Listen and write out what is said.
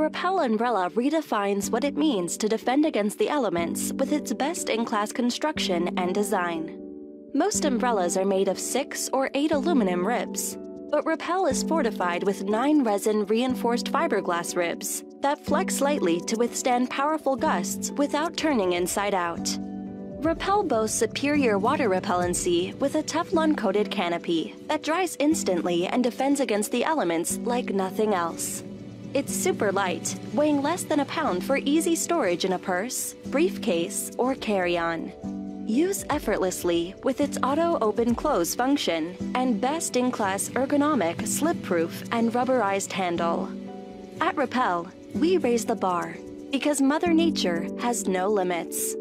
Repel umbrella redefines what it means to defend against the elements with its best in class construction and design. Most umbrellas are made of six or eight aluminum ribs, but Repel is fortified with nine resin reinforced fiberglass ribs that flex slightly to withstand powerful gusts without turning inside out. Repel boasts superior water repellency with a Teflon coated canopy that dries instantly and defends against the elements like nothing else. It's super light, weighing less than a pound for easy storage in a purse, briefcase, or carry on. Use effortlessly with its auto open close function and best in class ergonomic, slip proof, and rubberized handle. At Repel, we raise the bar because Mother Nature has no limits.